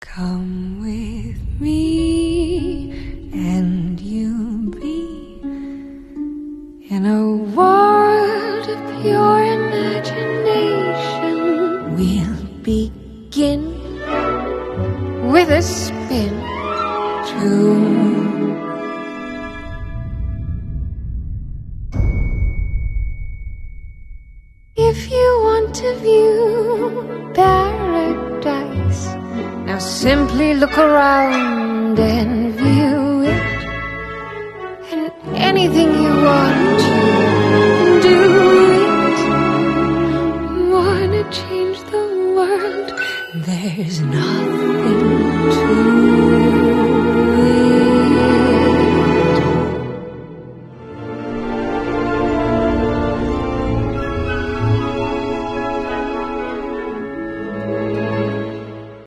Come with me, and you'll be in a world of pure imagination. We'll begin with a spin to If you want to view paradise, now simply look around and view it. And anything you want to do it. Wanna change the world? There's nothing to